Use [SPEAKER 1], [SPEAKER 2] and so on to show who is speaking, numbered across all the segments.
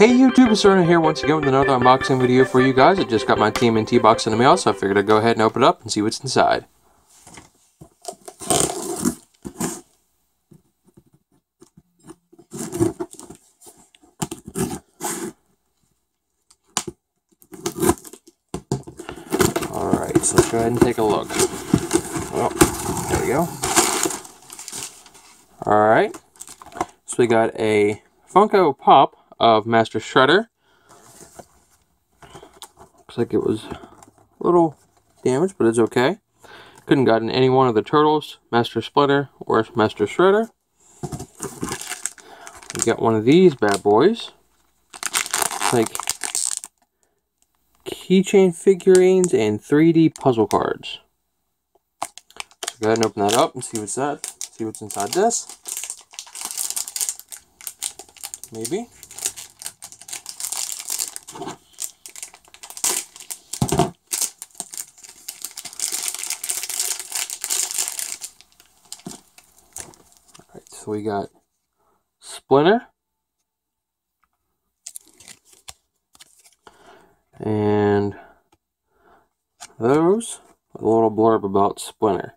[SPEAKER 1] Hey YouTube, it's here once again with another unboxing video for you guys. I just got my TMNT box in the mail, so I figured I'd go ahead and open it up and see what's inside. Alright, so let's go ahead and take a look. Oh, there we go. Alright, got a Funko Pop of Master Shredder. Looks like it was a little damaged, but it's okay. Couldn't gotten any one of the turtles, Master Splinter or Master Shredder. We got one of these bad boys. like keychain figurines and 3D puzzle cards. So go ahead and open that up and see what's that. See what's inside this. Maybe. Alright, so we got Splinter. And those, a little blurb about Splinter.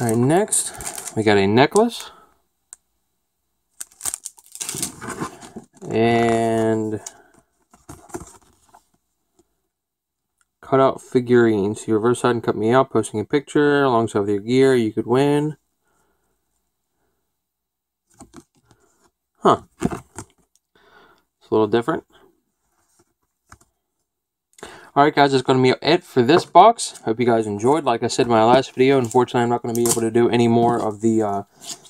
[SPEAKER 1] Alright, next we got a necklace. And cutout figurines. You reverse side and cut me out, posting a picture alongside with your gear. You could win. Huh. It's a little different. Alright guys, that's going to be it for this box. Hope you guys enjoyed. Like I said in my last video, unfortunately I'm not going to be able to do any more of the, uh,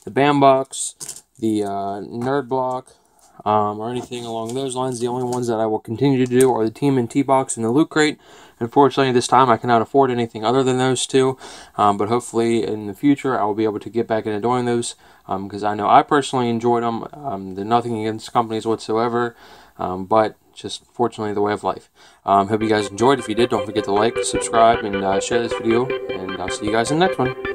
[SPEAKER 1] the BAM box, the uh, nerd block, um, or anything along those lines. The only ones that I will continue to do are the TMNT box and the Loot Crate. Unfortunately, this time I cannot afford anything other than those two, um, but hopefully in the future I will be able to get back into doing those because um, I know I personally enjoyed them. Um, they're nothing against companies whatsoever, um, but just fortunately the way of life. Um, hope you guys enjoyed. If you did, don't forget to like, subscribe, and uh, share this video, and I'll see you guys in the next one.